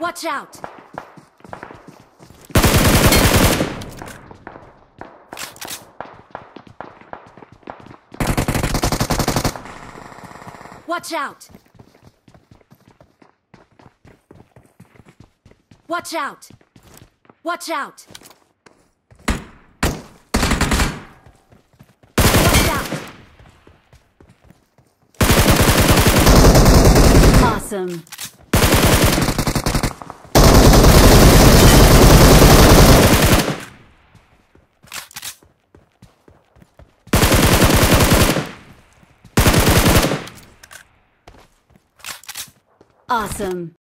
Watch out! Watch out! Watch out! Watch out! Watch out! Awesome. Awesome.